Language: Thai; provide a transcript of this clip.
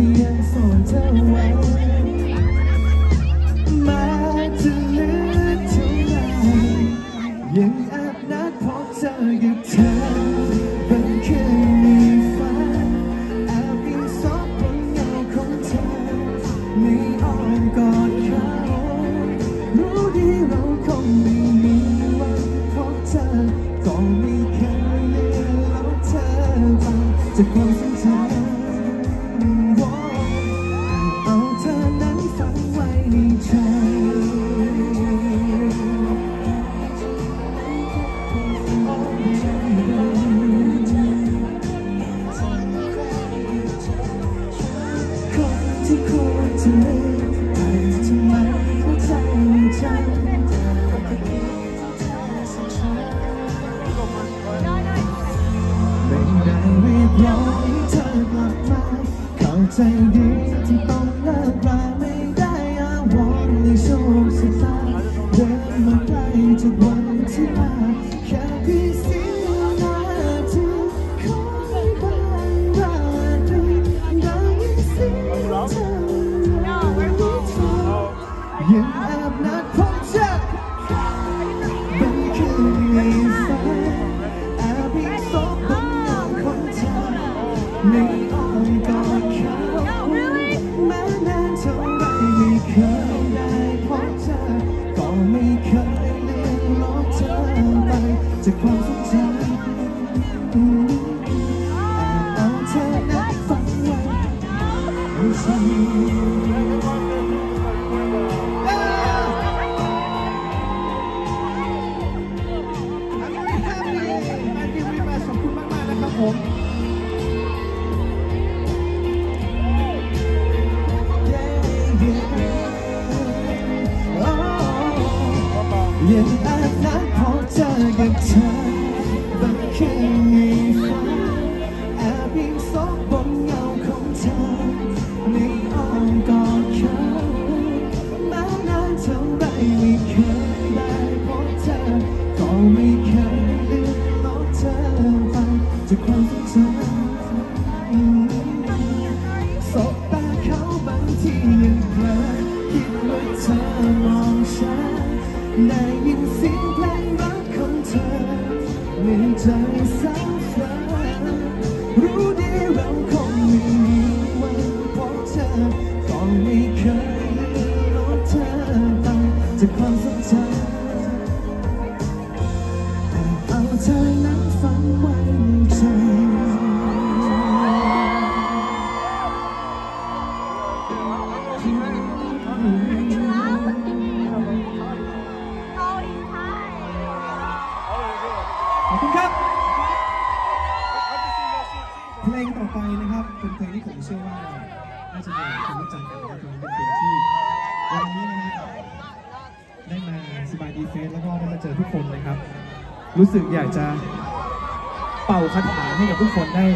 ที่ยังโสดเธอไว้แม้จะลึกเท่าไรยังแอบนัดพบเจอกับเธอบนคืนมีฟ้าแอบอิงซบบนเงาของเธอในอ้อมกอดเขารู้ดีเราคงไม่มีวันพบเธอก็ไม่เคยเลือนลบเธอไปจากความ ใจดีที่ต้องเลิกราไม่ได้อาวรณ์ในโชคชะตาเดินมาใกล้จากวันที่มาแค่เพียงเสี้ยวนาทีขอให้บ้างราตรีได้ยินเสียงเธอยังแอบนัดพบเจอบนคืนมีฟ้าแอบอิงซบบนเงาของเธอ ไม่เคยเลือนลบเธอไปจากความทรงจำแอบเอาเธอนั้นฝังไว้ในใจ I'm very ยังอาจนัดพบเจอกับเธอบนคืนมีฟ้าแอบยิงซบบนเงาของเธอในอ้อมกอดเขาแม้นานเท่าไรไม่เคย จากความทรงจำเอาเธอนั้นฝังไว้ในใจขอบคุณครับ เพลงต่อไปนะครับ เป็นเพลงที่ผมเชื่อว่าน่าจะมีหลายคนรู้จักกันนะครับเป็นเพลงที่วันนี้นะครับ ได้มาสบายดีเฟสแล้วก็ได้มาเจอทุกคนนะครับ รู้สึกอยากจะเป่าคาถาให้กับทุกคนได้